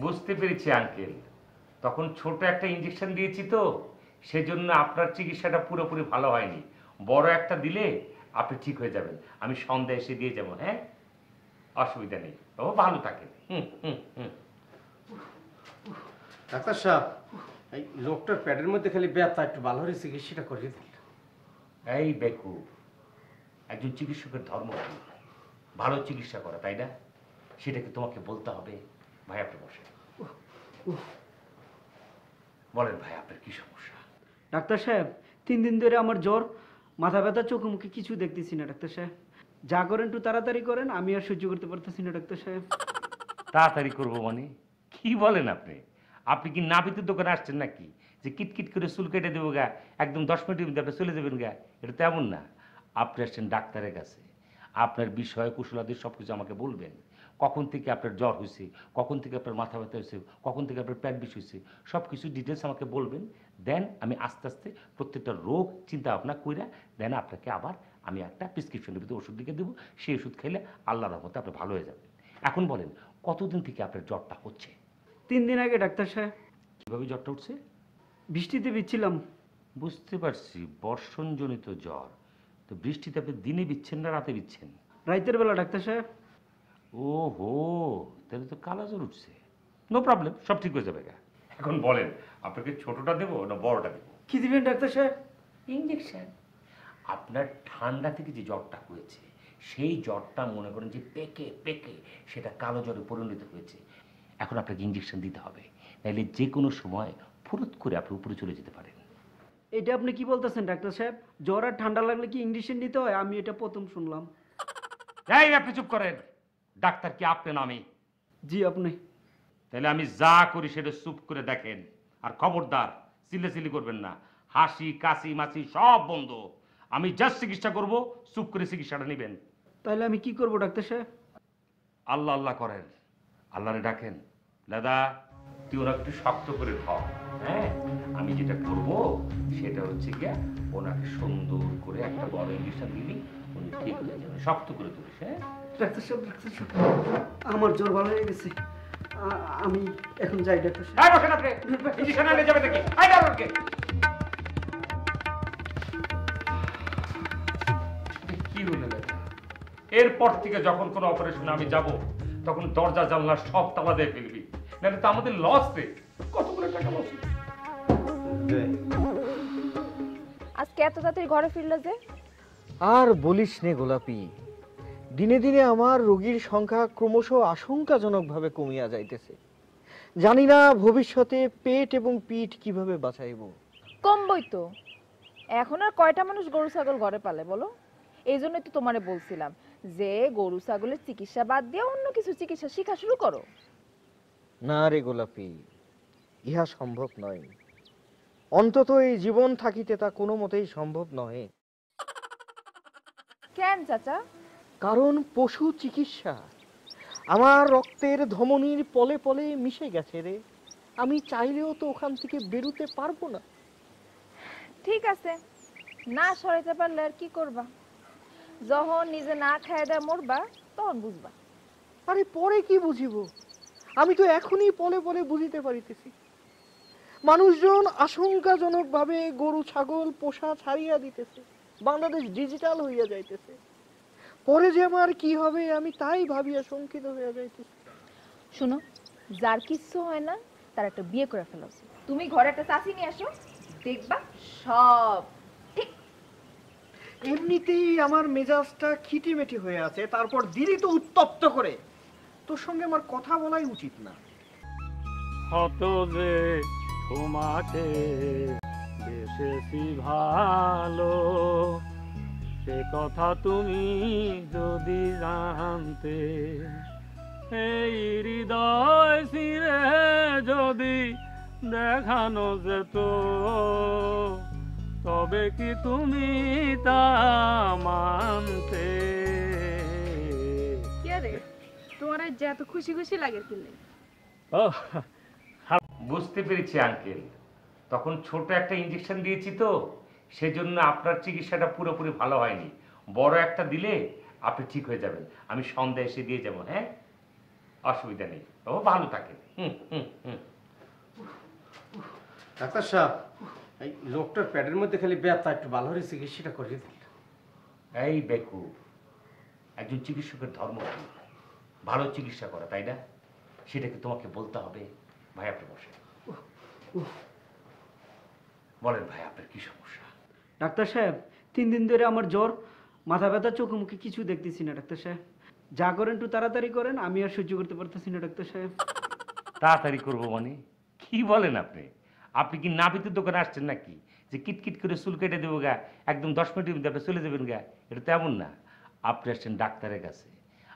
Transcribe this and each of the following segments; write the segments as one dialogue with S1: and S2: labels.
S1: বুঝতে পেরেছি আঙ্কেল তখন ছোট একটা ইঞ্জেকশন দিয়েছি তো সেজন্য আপনার চিকিৎসাটা পুরোপুরি ভালো হয়নি। বড় একটা দিলে আপনি ঠিক হয়ে যাবেন। আমি সন্ধ্যা এসে দিয়ে যাব হ্যাঁ? অসুবিধা নেই। ও ভালো থাকেন। হুম হুম হুম।
S2: ডাক্তার সাহেব এই লোকটার প্যাডের মধ্যে খালি ব্যথা একটু ভালো করে চিকিৎসাটা করিয়ে দিন।
S1: এই বেকু একজন চিকিৎসকের ধর্ম ভালো চিকিৎসা করা তাই না? সেটাকে তোমাকে বলতে হবে? ভাই আপনি বসে বলেন ভাই আপনার কি সমস্যা?
S3: ডাক্তার সাহেব তিন দিন ধরে আমার জ্বর মাথা ব্যথা চোখে মুখে কিছু দেখতেছি না ডাক্তার সাহেব। যা করেন একটু তাড়াতাড়ি করেন আমি আর সহ্য করতে পারতেছি না ডাক্তার সাহেব।
S1: তাড়াতাড়ি করব মানে? কি বলেন আপনি? আপনি কি নাপিতের দোকানে আসছেন নাকি? যে কিটকিট করে চুল কেটে দেবো গা একদম দশ মিনিটের মধ্যে আপনি চলে যাবেন গা এটা তেমন না। আপনি আসছেন ডাক্তারের কাছে। আপনার বিষয় কুশলাদি সব কিছু আমাকে বলবেন। কখন থেকে আপনার জ্বর হয়েছে কখন থেকে আপনার মাথা ব্যথা হয়েছে কখন থেকে আপনার পেট বিষ হয়েছে সব কিছু ডিটেলস আমাকে বলবেন দেন আমি আস্তে আস্তে প্রত্যেকটা রোগ চিন্তা ভাবনা কইরা দেন আপনাকে আবার আমি একটা প্রেসক্রিপশনের ভিতরে ওষুধ লিখে দেবো সেই ওষুধ খেলে আল্লাহর রহমতে আপনি ভালো হয়ে যাবেন। এখন বলেন কতদিন থেকে আপনার জ্বরটা হচ্ছে?
S3: তিন দিন আগে ডাক্তার সাহেব।
S1: কীভাবে জ্বরটা উঠছে?
S3: বৃষ্টিতে বিচ্ছিলাম।
S1: বুঝতে পারছি বর্ষণজনিত জ্বর। তো বৃষ্টিতে আপনি দিনে বিচ্ছেন না রাতে বিচ্ছেন?
S3: রাইতের বেলা ডাক্তার সাহেব।
S1: ও হো তাহলে তো কালা জ্বর উঠছে। নো প্রবলেম সব ঠিক হয়ে যাবে গা। এখন বলেন আপনাকে ছোটটা দেবো না বড়টা দেবো?
S3: কি দিবেন ডাক্তার সাহেব?
S1: ইঞ্জেকশন আপনার ঠান্ডা থেকে যে জ্বরটা হয়েছে সেই জ্বরটা মনে করেন যে পেকে পেকে সেটা কালো জ্বরে পরিণত হয়েছে। এখন আপনাকে ইঞ্জেকশন দিতে হবে। নাহলে যে কোনো সময় ফুরুত করে আপনি উপরে চলে যেতে পারেন।
S3: এটা আপনি কি বলতেছেন ডাক্তার সাহেব? জ্বর আর ঠান্ডা লাগলে কি ইঞ্জেকশন নিতে হয়? আমি এটা প্রথম শুনলাম।
S1: এই আপনি চুপ করেন। ডাক্তার কি আপনি নামে
S3: জি আপনি।
S1: তাহলে আমি যা করি সেটা চুপ করে দেখেন। আর খবরদার চিল্লে চিল্লি করবেন না। হাসি কাশি মাসি সব বন্ধ। আমি জাস্ট চিকিৎসা করব চুপ করে চিকিৎসাটা নেবেন।
S3: তাহলে আমি কি করব ডাক্তার সাহেব?
S1: আল্লাহ আল্লাহ করেন। আল্লাহরে ডাকেন। দাদা তুই ওনাকে একটু শক্ত করে ধর হ্যাঁ আমি যেটা করব সেটা হচ্ছে গিয়া ওনাকে সুন্দর করে একটা বড় ইঞ্জেকশন দিবি। ঠিক হয়ে যাবে শক্ত করে ধরিস হ্যাঁ?
S3: ডাক্তার সাহেব ডাক্তার সাহেব আমার জ্বর ভালো হয়ে গেছে। আমি এখন যাই ডাক্তার সাহেব।
S1: ইঞ্জেকশন আনলে যাবে নাকি? ওকে কি। হলো এরপর থেকে যখন কোনো অপারেশনে আমি যাব তখন দরজা জানলা সব তালা দিয়ে ফেলবি। নাহলে তো আমাদের লস রে। কতগুলো টাকা লস
S4: আজকে এত তাড়াতাড়ি ঘরে ফিরলে যে?
S5: আর বলিস নে গোলাপি। দিনে দিনে আমার রোগীর সংখ্যা ক্রমশ আশঙ্কাজনকভাবে কমিয়া যাইতেছে। জানি না ভবিষ্যতে পেট এবং পিঠ কীভাবে বাঁচাইব।
S4: কমবই তো। এখন আর কয়টা মানুষ গরু ছাগল ঘরে পালে বলো? এই জন্যই তো তোমারে বলছিলাম যে গরু ছাগলের চিকিৎসা বাদ দিয়ে অন্য কিছু চিকিৎসা শেখা শুরু করো।
S5: না রে গোলাপি ইহা সম্ভব নয়। অন্তত এই জীবন থাকিতে তা কোনো মতেই সম্ভব নহে।
S4: কেন চাচা?
S5: কারণ পশু চিকিৎসা। আমার রক্তের ধমনীর পলে পলে মিশে গেছে রে। আমি চাইলেও তো ওখান থেকে বেরোতে পারব না।
S4: ঠিক আছে। না সরাইতে পারলে আর কি করবা? যখন নিজে না খায় দেয় মরবা তখন বুঝবা।
S5: আরে পরে কি বুঝিব? আমি তো এখনই পলে পলে বুঝিতে পারিতেছি। মানুষজন আশঙ্কাজনকভাবে গরু ছাগল পোষা ছাড়িয়া দিতেছে। বাংলাদেশ ডিজিটাল হইয়া যাইতেছে। পরে যে আমার কি হবে আমি তাই ভাবিয়া শঙ্কিত হইয়া যাইতেছি।
S4: শোনো যার কিচ্ছু হয় না তার একটা বিয়ে করে ফেলা উচিত। তুমি ঘরে একটা চাষি নিয়ে আসো দেখবা সব
S5: এমনিতেই আমার মেজাজটা খিটিমেটি হয়ে আছে তারপর দিলি তো উত্তপ্ত করে। তোর সঙ্গে আমার কথা বলাই উচিত না।
S6: হত যে তোমাকে বেশেছি ভালো। সে কথা তুমি যদি জানতে এই হৃদয় সিরে যদি দেখানো যেত তবে কি তুমি তা মানতে?
S7: তোমার আজ এত খুশি খুশি লাগে কিনলে
S6: ওহ,
S1: বুঝতে পেরেছি আঙ্কেল তখন ছোট একটা ইঞ্জেকশন দিয়েছি তো সেজন্য আপনার চিকিৎসাটা পুরোপুরি ভালো হয়নি। বড় একটা দিলে আপনি ঠিক হয়ে যাবেন। আমি সন্ধ্যা এসে দিয়ে যাব হ্যাঁ? অসুবিধা নেই। ও ভালো থাকে। হুম হুম হুম।
S2: ডাক্তার সাহেব এই লোকটার পেটের মধ্যে খালি ব্যথা একটু ভালো করে চিকিৎসাটা করিয়ে দিন।
S1: এই বেকু একজন চিকিৎসকের ধর্ম ভালো চিকিৎসা করা তাই না? সেটাকে তোমাকে বলতে হবে। ভাই আপনি বসে বলেন ভাই আপনার কি সমস্যা?
S3: ডাক্তার সাহেব তিন দিন ধরে আমার জ্বর মাথা ব্যথা চোখে মুখে কিছু দেখতেছি না ডাক্তার সাহেব। যা করেন একটু তাড়াতাড়ি করেন আমি আর সহ্য করতে পারতেছি না ডাক্তার সাহেব।
S1: তাড়াতাড়ি করব মানে? কি বলেন আপনি? আপনি কি নাপিতের দোকানে আসছেন নাকি? যে কিটকিট করে চুল কেটে দেবো গা একদম দশ মিনিটের মধ্যে আপনি চলে যাবেন গা এটা তেমন না। আপনি আসছেন ডাক্তারের কাছে।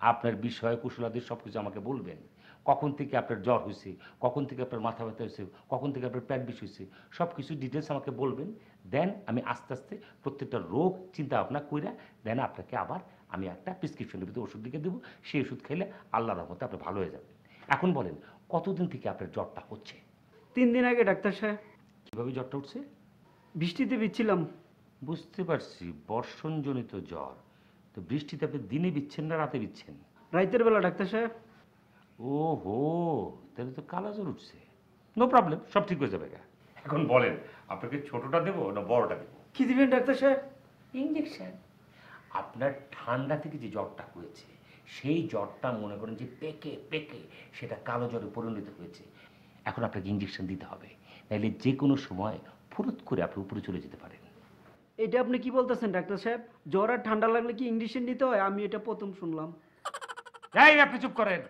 S1: আপনার বিষয় কুশলাদি সব কিছু আমাকে বলবেন। কখন থেকে আপনার জ্বর হয়েছে কখন থেকে আপনার মাথা ব্যথা হয়েছে কখন থেকে আপনার পেট বিষ হয়েছে সব কিছু ডিটেলস আমাকে বলবেন দেন আমি আস্তে আস্তে প্রত্যেকটা রোগ চিন্তা ভাবনা কইরা দেন আপনাকে আবার আমি একটা প্রেসক্রিপশনের ভিতরে ওষুধ লিখে দেবো সেই ওষুধ খেলে আল্লাহর রহমতে আপনি ভালো হয়ে যাবেন। এখন বলেন কতদিন থেকে আপনার জ্বরটা হচ্ছে?
S3: তিন দিন আগে ডাক্তার সাহেব।
S1: কীভাবে জ্বরটা উঠছে?
S3: বৃষ্টিতে বিচ্ছিলাম
S1: বুঝতে পারছি বর্ষণজনিত জ্বর। তো বৃষ্টিতে আপনি দিনে বিচ্ছেন না রাতে বিচ্ছেন
S3: রাইতের বেলা ডাক্তার সাহেব।
S1: ও হো তাহলে তো কালা জ্বর উঠছে। নো প্রবলেম সব ঠিক হয়ে যাবে গা। এখন বলেন আপনাকে ছোটটা দেবো না বড়টা দেবো?
S3: কি দিবেন ডাক্তার সাহেব?
S1: ইঞ্জেকশন আপনার ঠান্ডা থেকে যে জ্বরটা হয়েছে সেই জ্বরটা মনে করেন যে পেকে পেকে সেটা কালো জ্বরে পরিণত হয়েছে। এখন আপনাকে ইঞ্জেকশন দিতে হবে। নাহলে যে কোনো সময় ফুরুত করে আপনি উপরে চলে যেতে পারেন।
S3: এটা আপনি কি বলতেছেন ডাক্তার সাহেব? জ্বর আর ঠান্ডা লাগলে কি ইঞ্জেকশন নিতে হয়? আমি এটা প্রথম শুনলাম।
S1: এই আপনি চুপ করেন।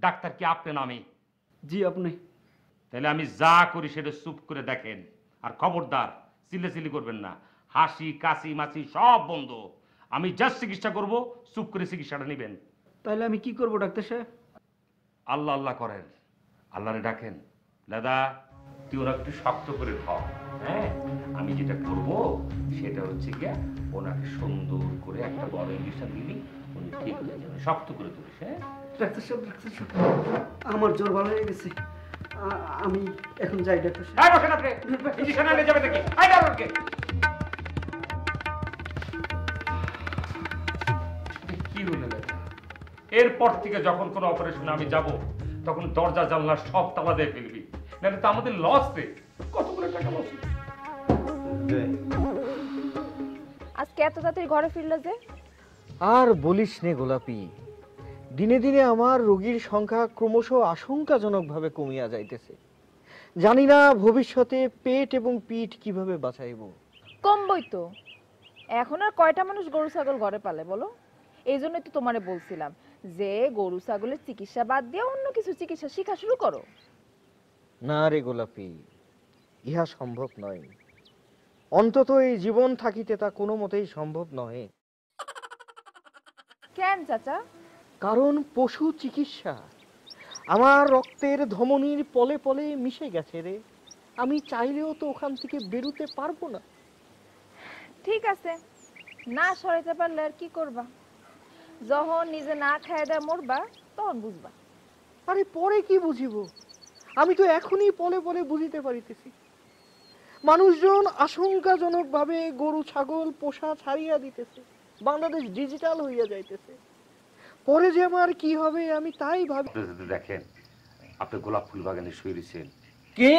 S1: ডাক্তার কি আপনি নামে
S3: জি আপনি।
S1: তাহলে আমি যা করি সেটা চুপ করে দেখেন। আর খবরদার চিল্লাচিল্লি করবেন না। হাসি কাশি মাসি সব বন্ধ। আমি যা চিকিৎসা করব চুপ করে চিকিৎসাটা নেবেন।
S3: তাহলে আমি কি করব ডাক্তার সাহেব?
S1: আল্লাহ আল্লাহ করেন। আল্লাহরে ডাকেন। দাদা তুই ওরা একটু শক্ত করে খাও হ্যাঁ আমি যেটা করব সেটা হচ্ছে গিয়া ওনাকে সুন্দর করে একটা বড় ইঞ্জেকশন দিবি উনি ঠিক হয়ে যাবে। শক্ত করে তুলিস হ্যাঁ?
S3: ডাক্তার সাহেব ডাক্তার সাহেব আমার জ্বর ভালো হয়ে গেছে। আমি এখন যাই ডাক্তার সাহেব।
S1: বসেন আপনি ইঞ্জেকশন আনলে যাবে নাকি? আই ডাক্তারকে কি হলো এরপর থেকে যখন কোনো অপারেশনে আমি যাব তখন দরজা জানলা সব তালা দিয়ে ফেলবি। নাহলে তো আমাদের লস রে। কতগুলো টাকা লস
S4: আজকে এত তাড়াতাড়ি ঘরে ফিরলে যে?
S5: আর বলিস নে গোলাপি। দিনে দিনে আমার রোগীর সংখ্যা ক্রমশ আশঙ্কাজনকভাবে কমিয়া যাইতেছে। জানি না ভবিষ্যতে পেট এবং পিঠ কীভাবে বাঁচাইব।
S4: কমবই তো। এখন আর কয়টা মানুষ গরু ছাগল ঘরে পালে বলো? এই জন্যই তো তোমারে বলছিলাম যে গরু ছাগলের চিকিৎসা বাদ দিয়ে অন্য কিছু চিকিৎসা শিখা শুরু করো।
S5: না রে গোলাপি ইহা সম্ভব নয়। অন্তত এই জীবন থাকিতে তা কোনো মতেই সম্ভব নহে।
S4: কেন চাচা?
S5: কারণ পশু চিকিৎসা। আমার রক্তের ধমনীর পলে পলে মিশে গেছে রে। আমি চাইলেও তো ওখান থেকে বেরোতে পারব না।
S4: ঠিক আছে। না সরাইতে পারলে আর কি করবা? যখন নিজে না খায় দেয় মরবা তখন বুঝবা।
S5: আরে পরে কি বুঝিব? আমি তো এখনই পলে পলে বুঝিতে পারিতেছি। মানুষজন আশঙ্কাজনকভাবে গরু ছাগল পোষা ছাড়িয়া দিতেছে। বাংলাদেশ ডিজিটাল হইয়া যাইতেছে। পরে যে আমার কি হবে আমি তাই ভাবি।
S1: দেখেন আপনি গোলাপ ফুল বাগানে শুয়ে রয়েছেন।
S5: কে?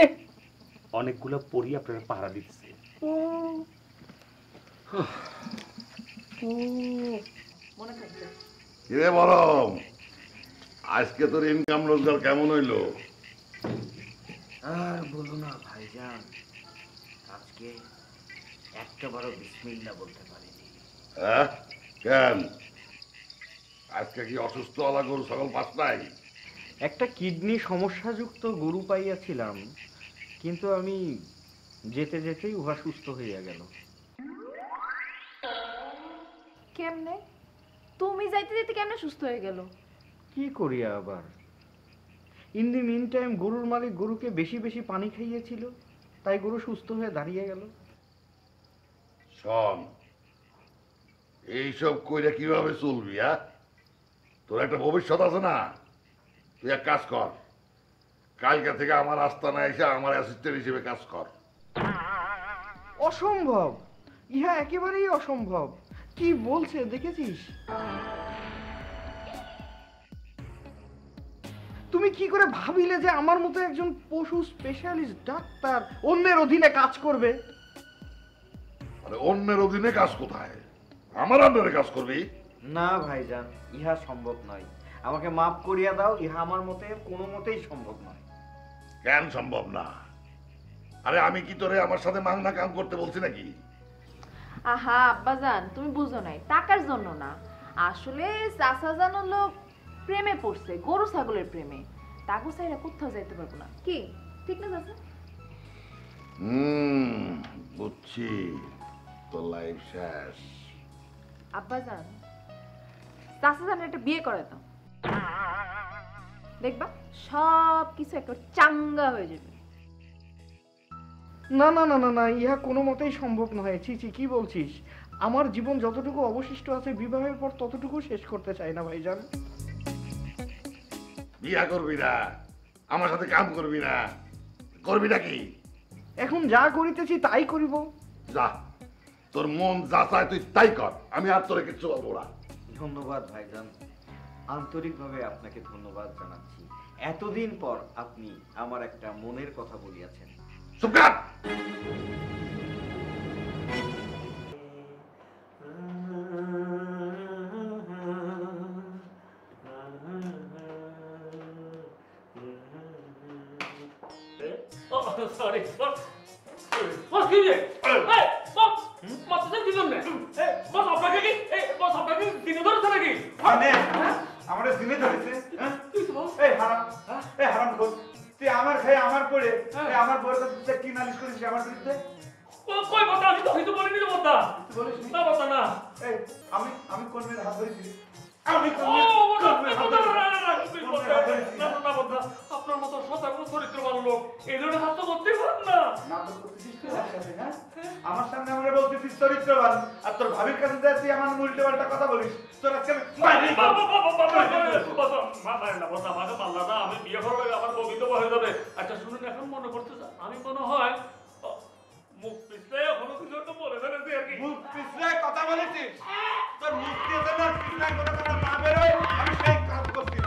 S1: অনেকগুলো পরি আপনারা পাহারা দিচ্ছে।
S5: ও।
S8: কিরে বলম আজকে তোর ইনকাম রোজগার কেমন হইল?
S9: আর বলো না ভাইজান আজকে একটা বড় বিসমিল্লা বলতে পারিনি।
S8: হ্যাঁ? কেন? আজকে কি অসুস্থ হলা গরু ছাগল পাস নাই?
S5: একটা কিডনি সমস্যাযুক্ত গরু পাইয়াছিলাম কিন্তু আমি যেতে যেতেই উহা সুস্থ হইয়া গেল।
S4: কেমনে? তুমি যাইতে যাইতে কেমনে সুস্থ হয়ে গেল?
S5: কি করিয়া আবার? ইন দি মিন টাইম গরুর মালিক গরুকে বেশি বেশি পানি খাইয়েছিল তাই গরু সুস্থ হয়ে দাঁড়িয়ে গেল।
S8: শোন এইসব কইরা কীভাবে চলবি হ্যাঁ? তোর একটা ভবিষ্যৎ আছে না? তুই এক কাজ কর। কালকে থেকে আমার আস্তানা এসে আমার অ্যাসিস্ট্যান্ট হিসেবে কাজ কর।
S5: অসম্ভব। ইহা একেবারেই অসম্ভব। কি বলছে দেখেছিস? তুমি কি করে ভাবিলে যে আমার মতো একজন পশু স্পেশালিস্ট ডাক্তার অন্যের অধীনে কাজ করবে?
S8: আরে অন্যের অধীনে কাজ কোথায়? আমার আন্ডারে কাজ করবি?
S2: না ভাইজান ইহা সম্ভব নয়। আমাকে মাফ করিয়া দাও ইহা আমার মতে কোনো মতেই সম্ভব নয়।
S8: কেন সম্ভব না? আরে আমি কি তোরে আমার সাথে মাংনা কাম করতে বলছি নাকি?
S4: আহা আব্বাজান তুমি বুঝো নাই টাকার জন্য না। আসলে চাচাজান হলো প্রেমে পড়ছে গরু ছাগলের প্রেমে। তাকে সাইরা কোথাও যাইতে পারব না। কি? ঠিক না চাচা?
S8: হুম বুঝছি। তোর লাইফ শেষ।
S4: আব্বাজান চাচাজান একটা বিয়ে করে দাও দেখবা সব কিছু একটা চাঙ্গা হয়ে যাবে।
S5: না না না না না ইহা কোনো মতেই সম্ভব নয় ছি ছি কি বলছিস? আমার জীবন যতটুকু অবশিষ্ট আছে বিবাহের পর ততটুকু শেষ করতে চাই না ভাইজান।
S8: বিয়া করবি না। আমার সাথে কাম করবি না। করবি নাকি
S5: এখন যা করিতেছি তাই করিব।
S8: যা। তোর মন যা চায় তুই তাই কর। আমি আর তোরে কিচ্ছু বলব না।
S2: ধন্যবাদ ভাইজান। আন্তরিকভাবে আপনাকে ধন্যবাদ জানাচ্ছি। এতদিন পর আপনি আমার একটা মনের কথা বলিয়াছেন।
S8: কর!
S6: সরি বস কি রে এই বস মারতেছেন কি জন্য এই বস আপনাকে কি? এই দিনে ধরেছে নাকি?
S10: মানে আমাদের দিনে ধরেছে হ্যাঁ? এই হারাম এই হারাম খোর তুই আমার খেয়ে আমার করে আমার বউর কাছে কি নালিশ করেছিস আমার বিরুদ্ধে?
S6: কই বতা আমি তো কিছু বলিনি বতা
S10: তুই বলিস নি?
S6: না বতা না।
S10: এই আমি আমি কোন মেয়ের হাত ধরেছি? আমি
S6: আপনার মতো সৎ চরিত্রবান লোক এই ধরনের হাত করতেই পারেন না
S10: নাটক করতেছিস তুই আমার হ্যাঁ? সামনে আমরা বলতেছিস চরিত্রবান আর তোর ভাবির কাছে যা তুই আমার উল্টো পাল্টা কথা বলিস তোর আজকে আমি
S6: বিয়ে করার আমার বিধবা হয়ে যাবে। আচ্ছা শুনুন এখন মনে পড়তেছে আমি মনে হয় মুখ পিছলে তো বলে আর কি?
S10: মুখ পিছলে কথা বলেছিস? তোর মুখ দিয়ে না পিছলে কোনো কথা না বেরোয় আমি সেই কাজ করছি।